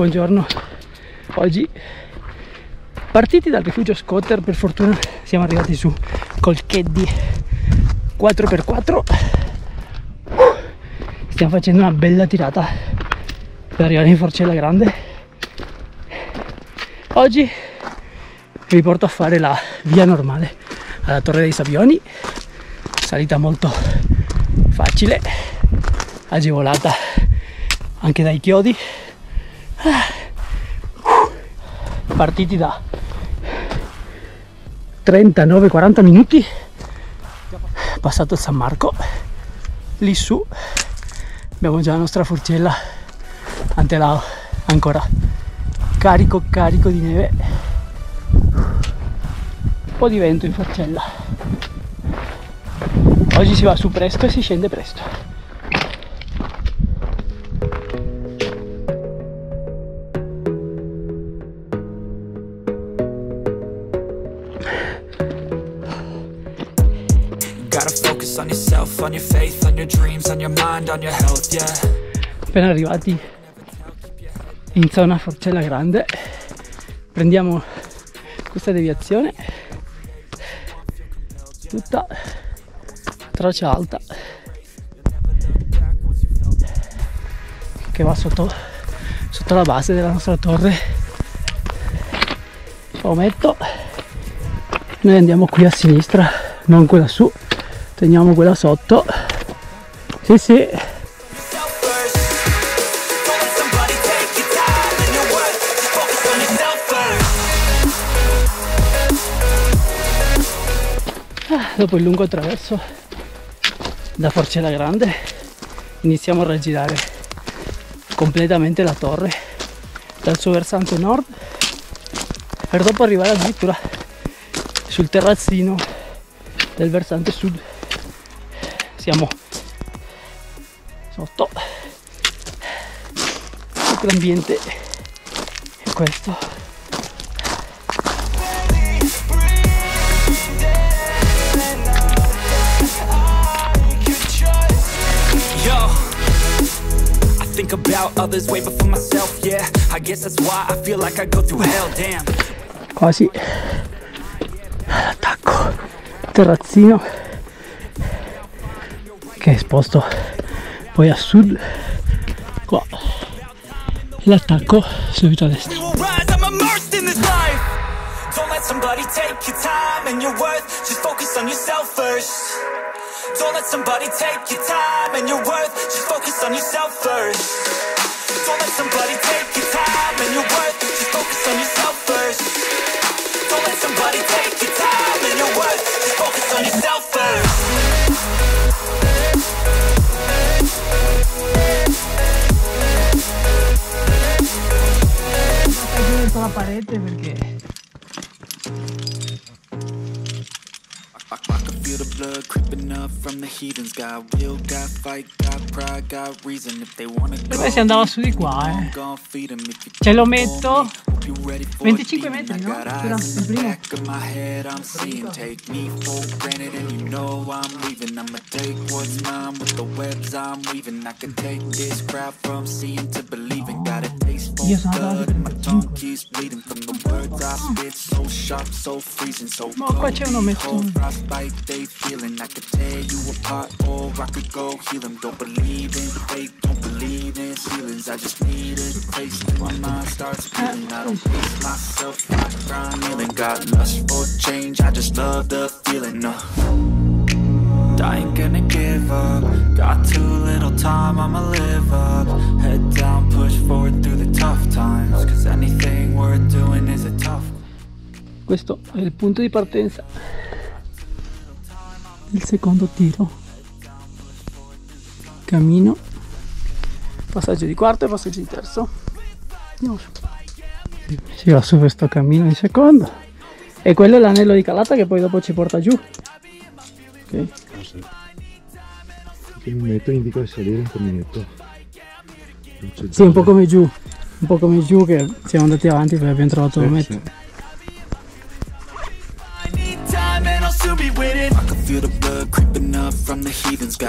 Buongiorno. Oggi partiti dal rifugio scotter, per fortuna siamo arrivati su col Keddy 4x4. Stiamo facendo una bella tirata per arrivare in Forcella Grande. Oggi vi porto a fare la via normale alla Torre dei Sabioni, salita molto facile, agevolata anche dai chiodi partiti da 39-40 minuti. Passato il San Marco. Lì su. Abbiamo già la nostra forcella. Antelao ancora. Carico carico di neve. Un po' di vento in forcella. Oggi si va su presto e si scende presto Appena arrivati in zona Forcella Grande, prendiamo questa deviazione tutta traccia alta che va sotto, sotto la base della nostra torre. Ometto, noi andiamo qui a sinistra, non quella su teniamo quella sotto sì sì. Ah, dopo il lungo attraverso da Forcella Grande iniziamo a raggirare completamente la torre dal suo versante nord per dopo arrivare addirittura sul terrazzino del versante sud. Siamo go through hell damn. Quasi. L'attacco terrazzino. Che è esposto poi a sud. Qua l'attacco subito a destra Don't let somebody take your time and your worth. Just focus on yourself first. Don't let somebody take your time and your worth. Just focus on yourself first. Don't let somebody take your time and your worth. Just focus on yourself la parete perché feel the blood creeping up from the heathens. Got will, got fight, got pride, got reason. If they wanna go Dove si andava su di qua eh. Ce lo metto? 25 metri no? Era il primo I'm seeing. Take me for granted and you know I'm leaving. I'ma take what's mine with the webs I'm weaving. I can take this crowd from seeing to believing. Got a for blood and my tongue keeps bleeding From the words I spit. So sharp, so freezing So cold, frostbite, they feeling. I could tear you apart or I could go heal them Don't believe in fate, don't believe in ceilings. I just need a taste and my mind starts feeling I don't pace myself, I grind kneeling. Got lust for change, I just love the feeling uh. I ain't gonna give up. Got too little time, I'ma live up Questo è il punto di partenza. Il secondo tiro. Cammino passaggio di quarto e passaggio di terzo. Si va su questo cammino di secondo. E quello è l'anello di calata che poi dopo ci porta giù. Ok. Ah, sì. il metro indica di salire un caminetto sì un po' come giù. Un po' come giù che siamo andati avanti perché abbiamo trovato sì, il metro. sì.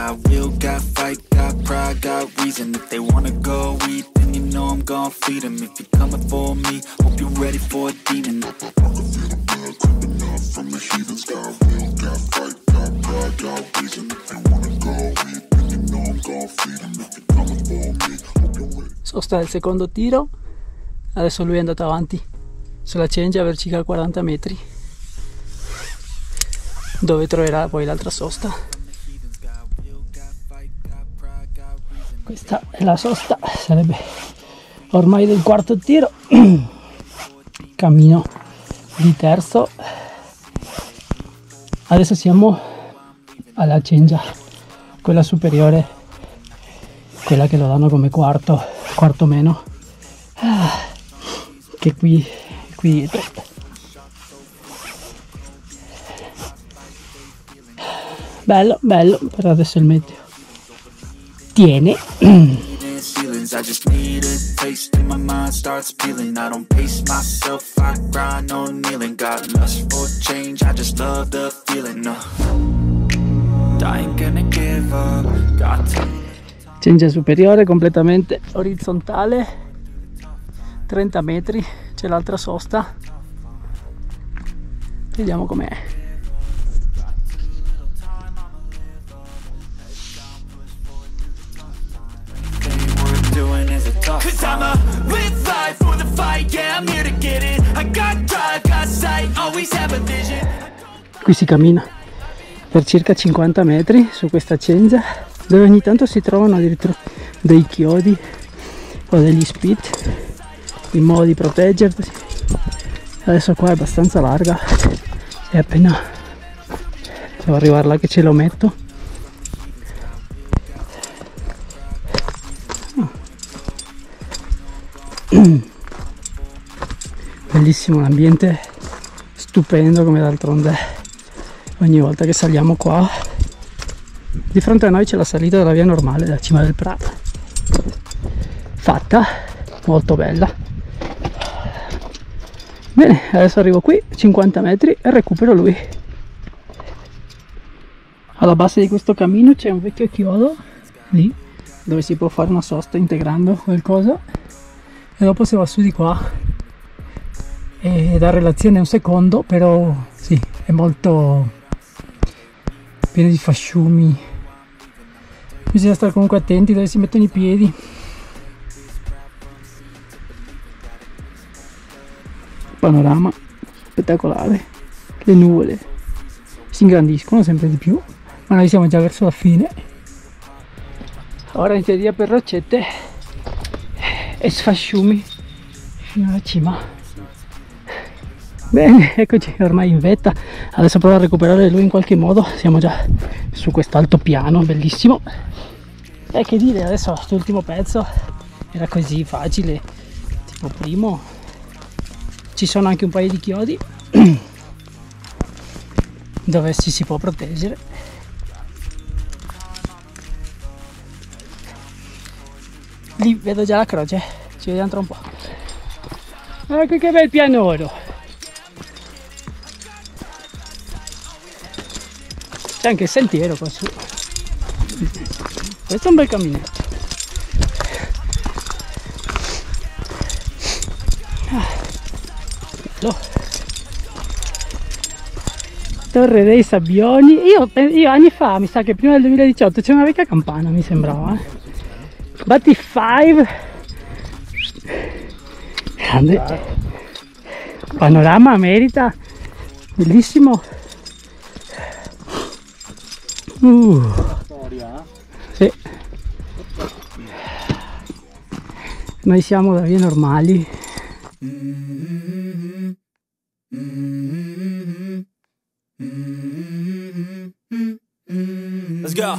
Got will, got fight, got pride, got reason. If they wanna go eat, then you know I'm gon' feed them If you're coming for me, hope you're ready for a demon. I can feel the blood creeping up from the heathens Got will, got fight, got pride, got reason If they wanna go eat, then you know I'm gon' feed them If you're coming for me, hope you're ready Sosta il secondo tiro. Adesso lui è andato avanti sulla cengia per circa 40 metri dove troverà poi l'altra sosta questa è la sosta sarebbe ormai del quarto tiro. Cammino di terzo. Adesso siamo alla cengia quella superiore quella che lo danno come quarto quarto meno. Ah, che qui qui bello bello per adesso il meteo tiene I just need a taste and I don't pace myself, I grind on kneeling Got lust for change, I just love the feeling no. I Cengia superiore completamente orizzontale 30 metri c'è l'altra sosta vediamo com'è Cause I'm a live life for the fight, yeah, I'm here to get it. I got drive, got sight, always have a vision. Qui si cammina per circa 50 metri su questa cengia dove ogni tanto si trovano addirittura dei chiodi o degli spit in modo di proteggersi adesso qua è abbastanza larga e appena devo arrivare là che ce lo metto bellissimo l'ambiente stupendo come d'altronde. Ogni volta che saliamo qua di fronte a noi c'è la salita della via normale da cima del prato fatta molto bella. Bene adesso arrivo qui 50 metri e recupero lui. Alla base di questo cammino c'è un vecchio chiodo lì dove si può fare una sosta integrando qualcosa e dopo si va su di qua e da relazione un secondo però sì è molto pieno di fasciumi. Bisogna stare comunque attenti dove si mettono i piedi. Panorama spettacolare. Le nuvole si ingrandiscono sempre di più ma noi siamo già verso la fine. Ora in teoria per roccette e sfasciumi. Fino alla cima bene eccoci ormai in vetta. Adesso provo a recuperare lui in qualche modo. Siamo già su quest'alto piano bellissimo. E che dire adesso quest'ultimo pezzo era così facile tipo primo. Ci sono anche un paio di chiodi dove si, si può proteggere lì vedo già la croce. Ci vediamo tra un po' ecco che bel pianoro. C'è anche il sentiero qua su. Questo è un bel camminetto bello. Torre dei Sabbioni. Io, io anni fa mi sa che prima del 2018 c'era una vecchia campana mi sembrava eh. Batti 5 grande panorama merita bellissimo uh. sì. noi siamo da vie normali Let's go.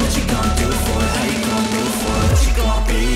what you gonna do for it? How you gonna move for it? What you gonna be?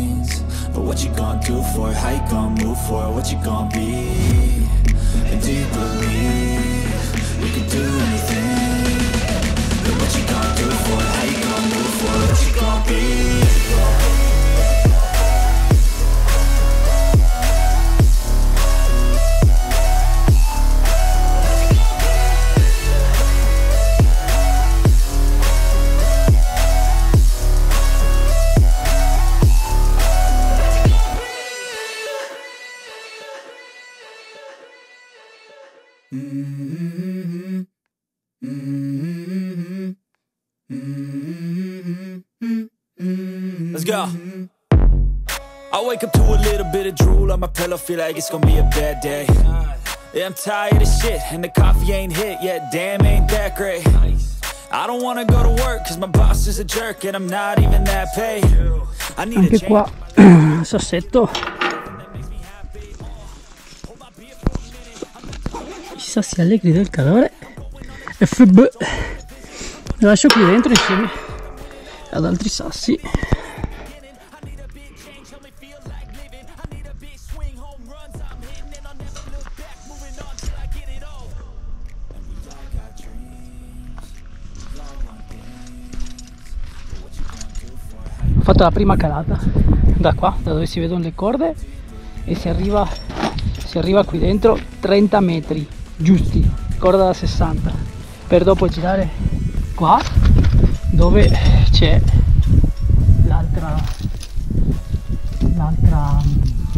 What you gonna do for it? How you gonna move for it? What you gonna be? And do you believe you can do anything? But what you gonna do for it? Go. I wake up to a little bit of drool on my pillow, feel like it's gonna be a bad day. Yeah, I'm tired of shit, and the coffee ain't hit yet, damn, ain't that great. Anche qua, sassetto. I sassi allegri del calore. FB. Lo lascio qui dentro insieme ad altri sassi. Ho fatto la prima calata da qua, da dove si vedono le corde e si arriva, si arriva qui dentro 30 metri giusti, corda da 60, per dopo girare qua dove c'è l'altra, l'altra,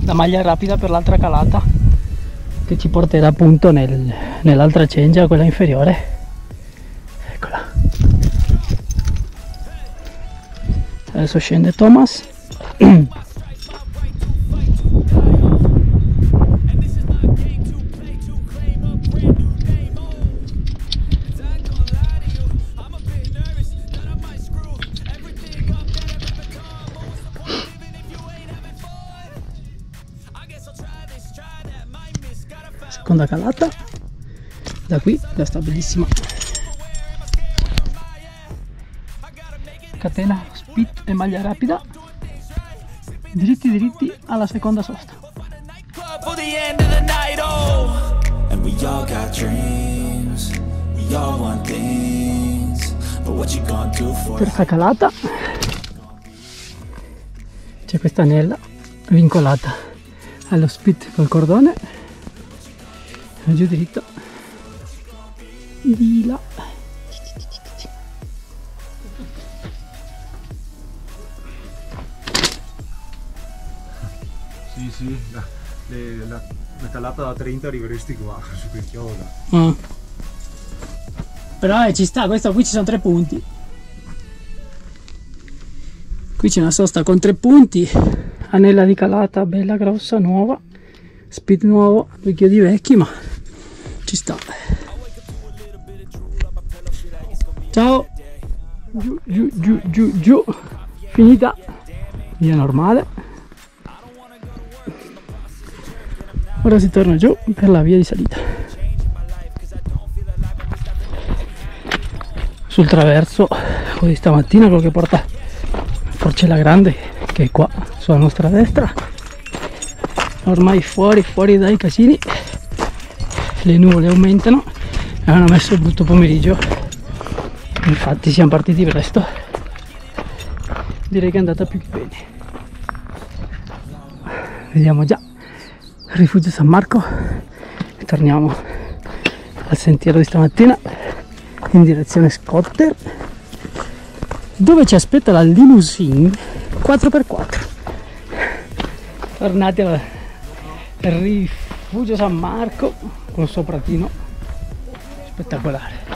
la maglia rapida per l'altra calata che ci porterà appunto nel- nell'altra cengia, quella inferiore. Adesso scende Thomas. Seconda calata. Da qui, da sta bellissima catena, spit e maglia rapida. Diritti diritti alla seconda sosta. Terza calata. C'è questa anella vincolata allo spit col cordone. Giù dritto. Di là. Sì, sì, la, le- la- la calata da 30 arriveresti qua, su quel chiodo. Mm. Però eh, ci sta, questo qui ci sono tre punti. Qui c'è una sosta con tre punti, anella di calata bella grossa, nuova, speed nuovo, due chiodi vecchi, ma ci sta. ciao giù giù giù giù giù finita via normale ora si torna giù per la via di salita. Sul traverso così stamattina quello che porta Forcella Grande che è qua sulla nostra destra. Ormai fuori fuori dai casini le nuvole aumentano e hanno messo il brutto pomeriggio. Infatti siamo partiti presto. Direi che è andata più che bene. Vediamo già rifugio San Marco. E torniamo al sentiero di stamattina in direzione Scotter dove ci aspetta la limousine 4x4 tornati al rifugio San Marco con sopratino spettacolare